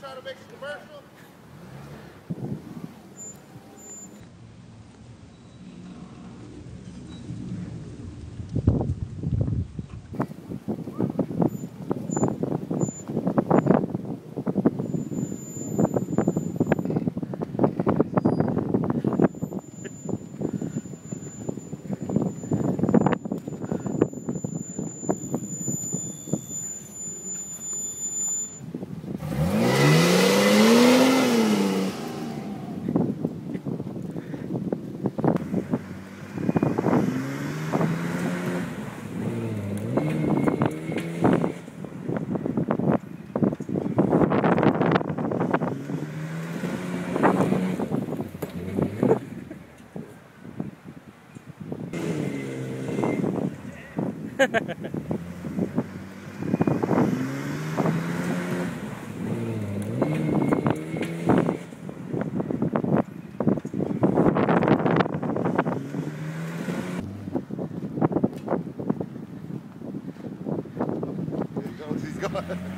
trying to make a commercial? There he goes, 가만 히.